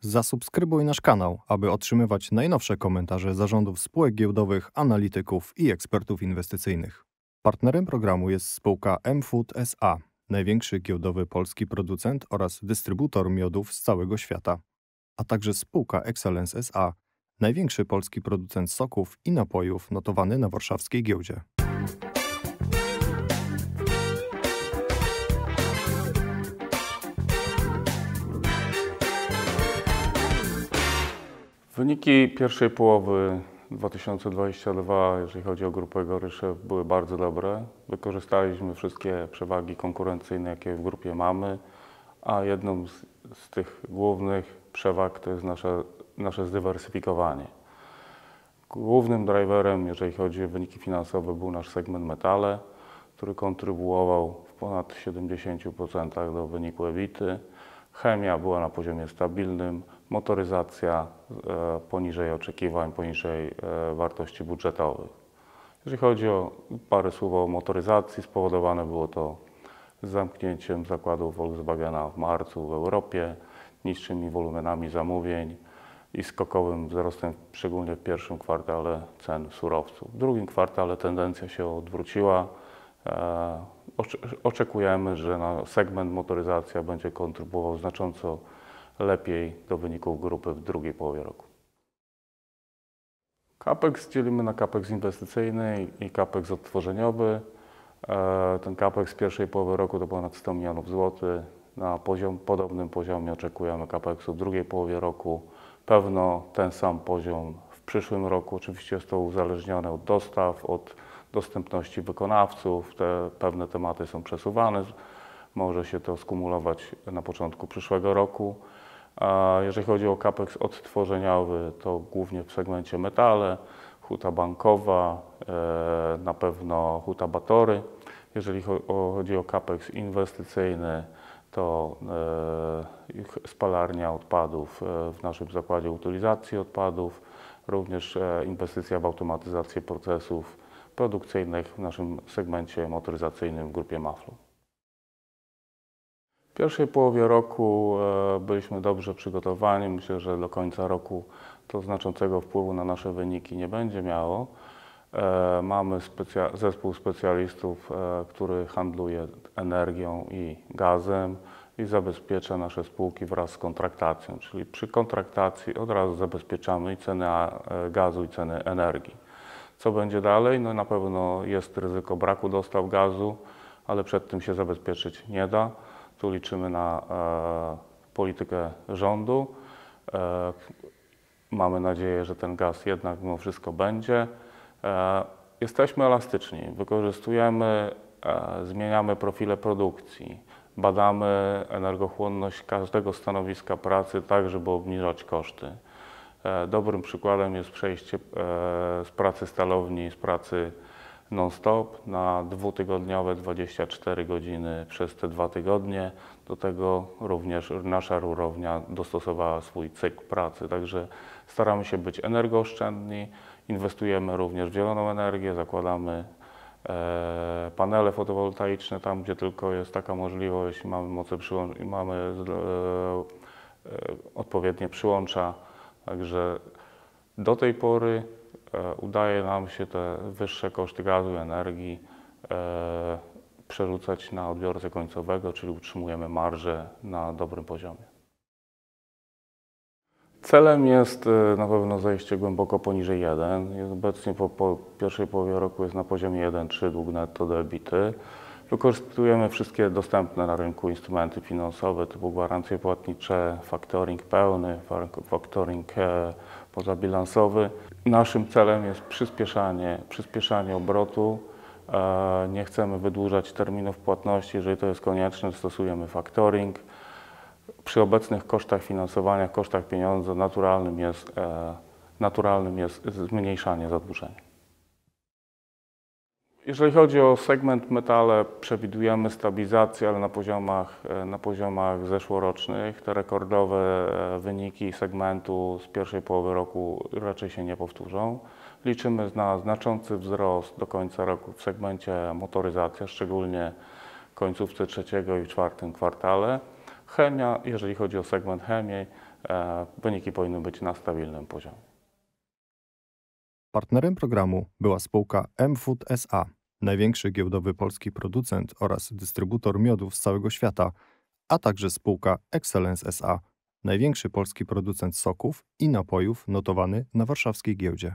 Zasubskrybuj nasz kanał, aby otrzymywać najnowsze komentarze zarządów spółek giełdowych, analityków i ekspertów inwestycyjnych. Partnerem programu jest spółka M-Food SA, największy giełdowy polski producent oraz dystrybutor miodów z całego świata, a także spółka Excellence SA, największy polski producent soków i napojów notowany na warszawskiej giełdzie. Wyniki pierwszej połowy 2022, jeżeli chodzi o grupę Gorysze, były bardzo dobre. Wykorzystaliśmy wszystkie przewagi konkurencyjne, jakie w grupie mamy, a jedną z, z tych głównych przewag to jest nasze, nasze zdywersyfikowanie. Głównym driverem, jeżeli chodzi o wyniki finansowe, był nasz segment metale, który kontrybuował w ponad 70% do wyniku EBITy. Chemia była na poziomie stabilnym, motoryzacja e, poniżej oczekiwań, poniżej e, wartości budżetowych. Jeżeli chodzi o parę słów o motoryzacji, spowodowane było to zamknięciem zakładu Volkswagena w marcu w Europie, niższymi wolumenami zamówień i skokowym wzrostem, szczególnie w pierwszym kwartale cen surowców. W drugim kwartale tendencja się odwróciła. E, oczekujemy, że na segment motoryzacja będzie kontrybuował znacząco lepiej do wyników grupy w drugiej połowie roku. CAPEX dzielimy na CAPEX inwestycyjny i CAPEX odtworzeniowy. E, ten CAPEX pierwszej połowy roku to ponad 100 milionów złotych. Na poziom, podobnym poziomie oczekujemy CAPEXu w drugiej połowie roku. Pewno ten sam poziom w przyszłym roku. Oczywiście jest to uzależnione od dostaw, od dostępności wykonawców. Te pewne tematy są przesuwane. Może się to skumulować na początku przyszłego roku. Jeżeli chodzi o capex odtworzeniowy, to głównie w segmencie metale, huta bankowa, e, na pewno huta batory. Jeżeli chodzi o capex inwestycyjny, to e, spalarnia odpadów e, w naszym zakładzie utylizacji odpadów, również inwestycja w automatyzację procesów produkcyjnych w naszym segmencie motoryzacyjnym w grupie Maflu. W pierwszej połowie roku e, byliśmy dobrze przygotowani. Myślę, że do końca roku to znaczącego wpływu na nasze wyniki nie będzie miało. E, mamy specja zespół specjalistów, e, który handluje energią i gazem i zabezpiecza nasze spółki wraz z kontraktacją. Czyli przy kontraktacji od razu zabezpieczamy i ceny gazu i ceny energii. Co będzie dalej? No na pewno jest ryzyko braku dostaw gazu, ale przed tym się zabezpieczyć nie da. Tu liczymy na e, politykę rządu. E, mamy nadzieję, że ten gaz jednak mimo wszystko będzie. E, jesteśmy elastyczni, wykorzystujemy, e, zmieniamy profile produkcji, badamy energochłonność każdego stanowiska pracy tak, żeby obniżać koszty. E, dobrym przykładem jest przejście e, z pracy stalowni, z pracy non-stop na dwutygodniowe 24 godziny przez te dwa tygodnie. Do tego również nasza rurownia dostosowała swój cykl pracy, także staramy się być energooszczędni, inwestujemy również w zieloną energię, zakładamy e, panele fotowoltaiczne tam, gdzie tylko jest taka możliwość, mamy moce mamy odpowiednie przyłącza. Także do tej pory e, udaje nam się te wyższe koszty gazu i energii e, przerzucać na odbiorcę końcowego, czyli utrzymujemy marżę na dobrym poziomie. Celem jest e, na pewno zejście głęboko poniżej 1. Obecnie po, po pierwszej połowie roku jest na poziomie 1,3 dług netto do EBITy. Wykorzystujemy wszystkie dostępne na rynku instrumenty finansowe typu gwarancje płatnicze, faktoring pełny, faktoring e, pozabilansowy. Naszym celem jest przyspieszanie, przyspieszanie obrotu. E, nie chcemy wydłużać terminów płatności. Jeżeli to jest konieczne, stosujemy faktoring. Przy obecnych kosztach finansowania, kosztach pieniądza naturalnym jest, e, naturalnym jest zmniejszanie zadłużenia. Jeżeli chodzi o segment metale, przewidujemy stabilizację, ale na poziomach, e, na poziomach zeszłorocznych. Te rekordowe e, wyniki segmentu z pierwszej połowy roku raczej się nie powtórzą. Liczymy na znaczący wzrost do końca roku w segmencie motoryzacja, szczególnie w końcówce trzeciego i czwartym kwartale. Chemia, jeżeli chodzi o segment chemii, e, wyniki powinny być na stabilnym poziomie. Partnerem programu była spółka M-Food SA, największy giełdowy polski producent oraz dystrybutor miodów z całego świata, a także spółka Excellence SA, największy polski producent soków i napojów notowany na warszawskiej giełdzie.